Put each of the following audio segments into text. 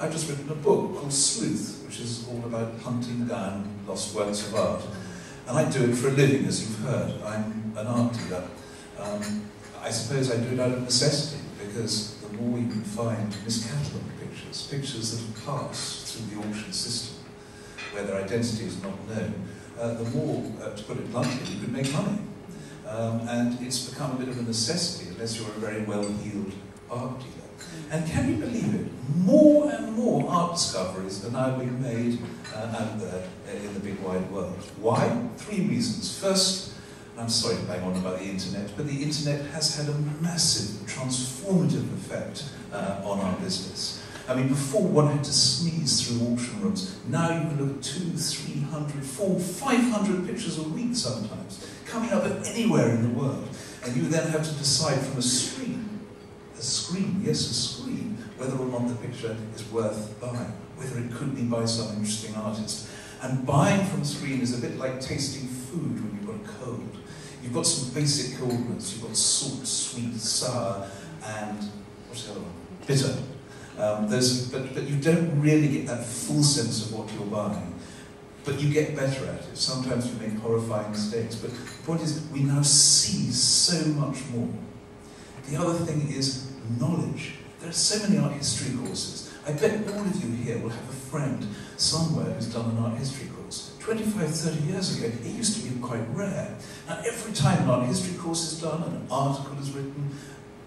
I've just written a book called Sleuth, which is all about hunting down lost works of art. And I do it for a living, as you've heard. I'm an art dealer. Um, I suppose I do it out of necessity, because the more you can find miscatalogued pictures, pictures that have passed through the auction system, where their identity is not known, uh, the more, uh, to put it bluntly, you can make money. Um, and it's become a bit of a necessity, unless you're a very well-heeled art dealer. And can you believe it? More and more art discoveries are now being made uh, out there in the big wide world. Why? Three reasons. First, I'm sorry to bang on about the internet, but the internet has had a massive transformative effect uh, on our business. I mean, before one had to sneeze through auction rooms. Now you can look at two, three hundred, four, five hundred pictures a week sometimes, coming up anywhere in the world. And you then have to decide from a screen, a screen, yes, a screen, whether or not the picture is worth buying, whether it could be by some interesting artist. And buying from screen is a bit like tasting food when you've got a cold. You've got some basic coldness, you've got salt, sweet, sour, and what's the other one? Bitter. Um, but, but you don't really get that full sense of what you're buying. But you get better at it. Sometimes you make horrifying mistakes. But the point is, we now see so much more. The other thing is knowledge. There are so many art history courses. I bet all of you here will have a friend somewhere who's done an art history course. 25, 30 years ago, it used to be quite rare. Now, every time an art history course is done an article is written,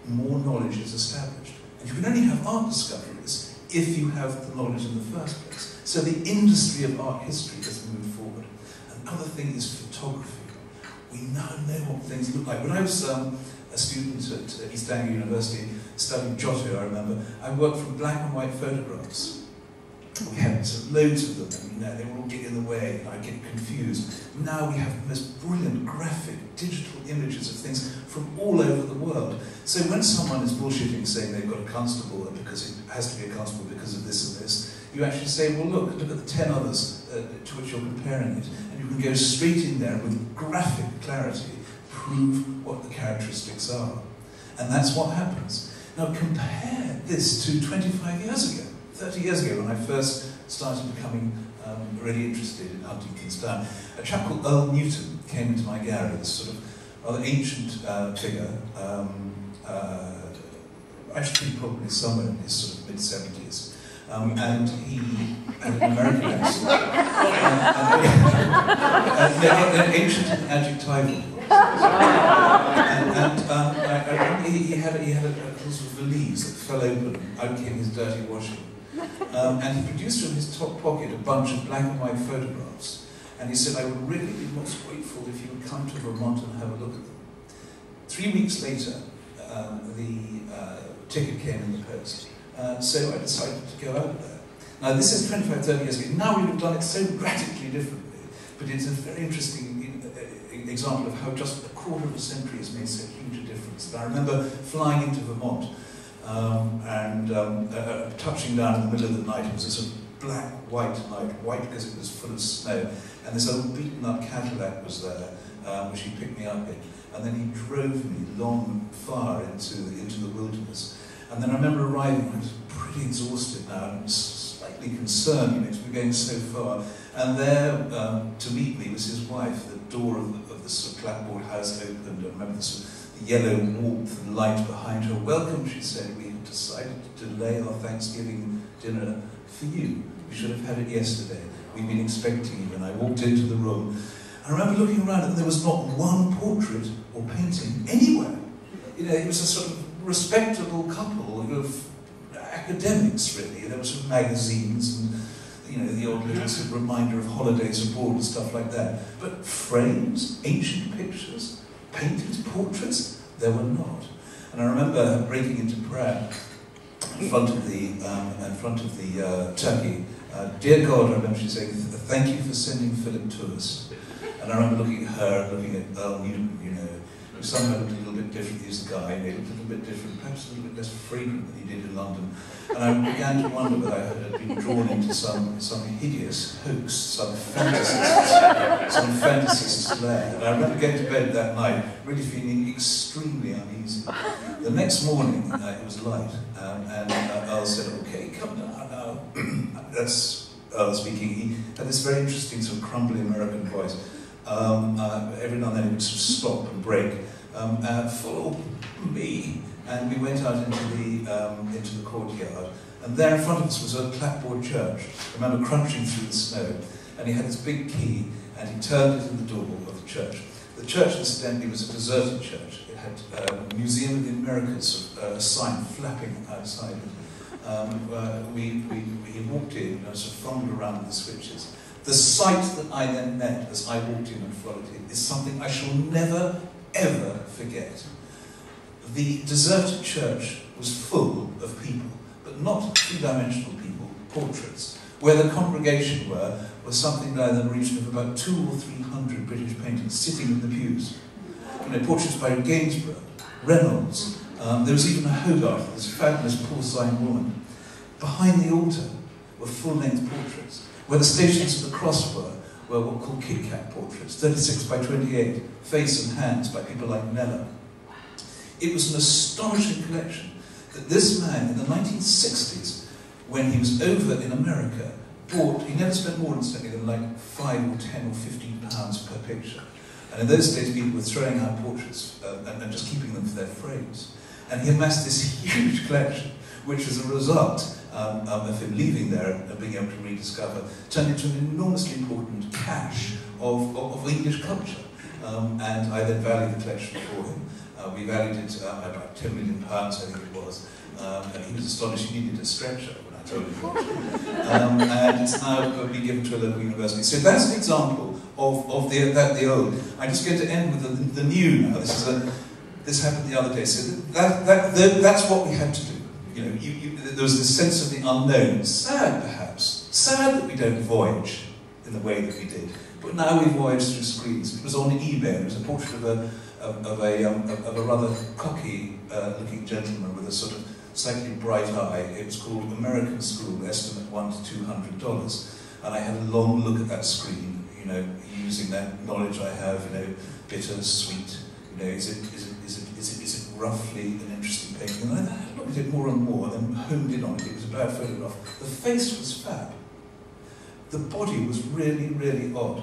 more knowledge is established. And you can only have art discoveries if you have the knowledge in the first place. So the industry of art history has moved forward. Another thing is photography. We now know what things look like. When I was um, a student at East Anglia University studying Giotto, I remember, I worked from black and white photographs. We had loads of them, and you know, they would all get in the way, and I'd get confused. Now we have the most brilliant graphic, digital images of things from all over the world. So when someone is bullshitting saying they've got a constable because it has to be a constable because of this and this, you actually say, well look, look at the 10 others uh, to which you're comparing it, and you can go straight in there with graphic clarity prove what the characteristics are. And that's what happens. Now compare this to 25 years ago, 30 years ago when I first started becoming um, really interested in Huntington's Town. A chap called Earl Newton came into my gallery, this sort of rather ancient uh, figure, um, uh, actually probably somewhere in his sort of mid-70s. Um, and he had an American accent. and, and, an ancient adjectival and, and um, he, he, had, he had a, a sort of valise that fell open, out came his dirty washing. Um, and he produced from his top pocket a bunch of black and white photographs. And he said, I would really be most grateful if you would come to Vermont and have a look at them. Three weeks later, um, the uh, ticket came in the post. Uh, so I decided to go out there. Now, this is 25, 30 years ago. Now we have done it so radically differently. But it's a very interesting example of how just a quarter of a century has made so huge a difference. I remember flying into Vermont um, and um, uh, uh, touching down in the middle of the night. It was a sort of black, white night, white because it was full of snow. And this old beaten up Cadillac was there, um, which he picked me up in. And then he drove me long, far into, into the wilderness. And then I remember arriving, I was pretty exhausted now, and slightly concerned, you know, because we were going so far. And there um, to meet me was his wife, the door of the, of the sort of clapboard house opened. I remember the, sort of, the yellow warmth and light behind her. Welcome, she said. We have decided to delay our Thanksgiving dinner for you. We should have had it yesterday. We've been expecting you. And I walked into the room. I remember looking around and there was not one portrait or painting anywhere. You know, it was a sort of respectable couple of academics, really. There were some magazines and you know, the old little sort of reminder of holidays abroad and stuff like that. But frames, ancient pictures, paintings, portraits, there were not. And I remember breaking into prayer in front of the, um, in front of the uh, turkey. Uh, Dear God, I remember she saying, thank you for sending Philip to us. And I remember looking at her and looking at Earl Newton, you know, looked a little bit different. He's the guy, a little bit different, perhaps a little bit less fragrant than he did in London. And I began to wonder whether I had been drawn into some, some hideous hoax, some fantasist, some fantasist's lair. And I remember going to bed that night, really feeling extremely uneasy. The next morning, uh, it was light, um, and uh, Earl said, okay, come down now. that's Earl speaking. He had this very interesting sort of crumbly American voice. Um, uh, every now and then he would stop and break. Um, uh, follow me, and we went out into the um, into the courtyard. And there in front of us was a clapboard church. I remember crunching through the snow, and he had this big key, and he turned it in the door of the church. The church, incidentally, was a deserted church. It had uh, a Museum of the Americas uh, sign flapping outside it. Um, uh, we, we, we walked in, and sort of fumbled around the switches. The sight that I then met as I walked in and in is something I shall never, ever forget. The deserted church was full of people, but not two-dimensional people, portraits. Where the congregation were was something like the region of about two or three hundred British painters sitting in the pews. You know, portraits by Gainsborough, Reynolds. Um, there was even a Hogarth, this fabulous porcelain woman. Behind the altar were full-length portraits. Where the stations of the cross were, were what were called Kit Kat portraits, 36 by 28, face and hands by people like Kneller. It was an astonishing collection that this man in the 1960s, when he was over in America, bought, he never spent more incidentally than like five or ten or fifteen pounds per picture. And in those days, people were throwing out portraits uh, and, and, just keeping them for their frames. And he amassed this huge collection, which as a result um, um, of him leaving there and being able to rediscover, turned into an enormously important cache of, of, of English culture. Um, and I then valued the collection for him. Uh, we valued it uh, about 10 million pounds, I think it was. Um, and he was astonished he needed a stretcher when I told him um, and it's now been given to a local university. So that's an example of, of the, that, the old. I'm just going to end with the, the new now. This, is a, this happened the other day. So that, that, that, that's what we had to do. You know, you, you, there was this sense of the unknown. Sad, perhaps. Sad that we don't voyage in the way that we did. But now we voyage through screens. It was on eBay. It was a portrait of a, of, of a, um, of a rather cocky-looking uh, gentleman with a sort of slightly bright eye. It was called American School, estimate one to two hundred dollars. And I had a long look at that screen, you know, using that knowledge I have, you know, bitter, sweet, you know, is it, is it, is it, is it, is it roughly an interesting painting? And I looked at it more and more, and then homed in on it. It was a bad photograph. The face was fab. The body was really, really odd.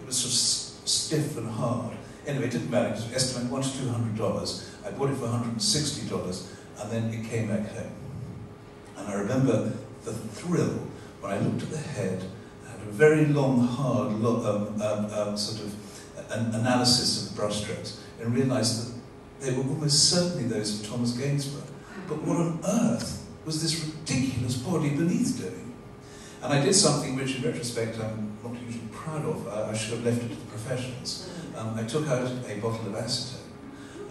It was sort of stiff and hard. Anyway, it didn't matter. It was estimate one to two hundred dollars. I bought it for $160 and then it came back home. And I remember the thrill when I looked at the head, I had a very long, hard um, um, um, sort of an analysis of the brushstrokes, and realised that they were almost certainly those of Thomas Gainsborough. But what on earth was this ridiculous body beneath doing? And I did something which, in retrospect, I'm not usually proud of. I, I should have left it to the professionals. Um, I took out a bottle of acetone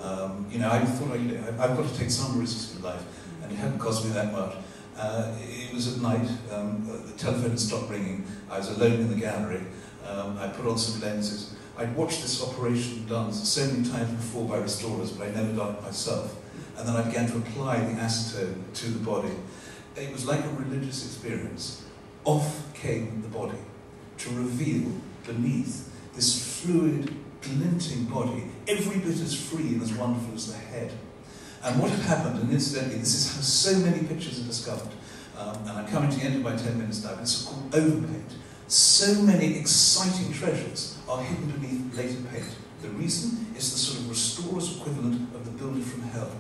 um, you know, I thought, you I've got to take some risks in life, and it hadn't cost me that much. Uh, it was at night, um, the telephone had stopped ringing, I was alone in the gallery, um, I put on some lenses. I'd watched this operation done so many times before by restorers, but I'd never done it myself. And then I began to apply the acetone to the body. It was like a religious experience. Off came the body to reveal beneath this fluid, glinting body, every bit as free and as wonderful as the head. And what had happened, and incidentally, this is how so many pictures are discovered, um, and I'm coming to the end of my 10 minutes now, it's called overpaint. So many exciting treasures are hidden beneath later paint. The reason is the sort of restorer's equivalent of the builder from hell.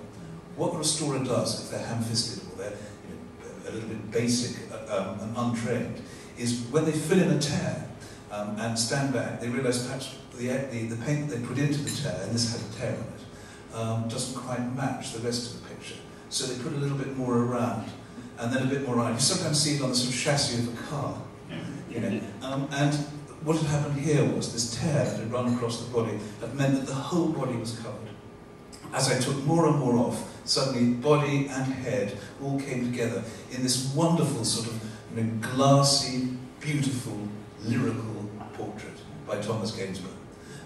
What the restorer does, if they're ham-fisted or they're you know, a little bit basic uh, um, and untrained, is when they fill in a tear um, and stand back, they realise perhaps the, the, the paint they put into the tear, and this had a tear on it, um, doesn't quite match the rest of the picture. So they put a little bit more around, and then a bit more around. You sometimes see it on the sort of chassis of a car, you know. Um, and what had happened here was this tear that had run across the body had meant that the whole body was covered. As I took more and more off, suddenly body and head all came together in this wonderful sort of you know, glassy, beautiful, lyrical portrait by Thomas Gainsborough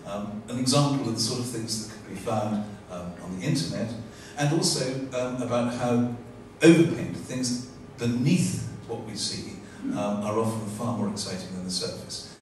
um, an example of the sort of things that can be found um, on the internet, and also um, about how overpaint, things beneath what we see, um, are often far more exciting than the surface.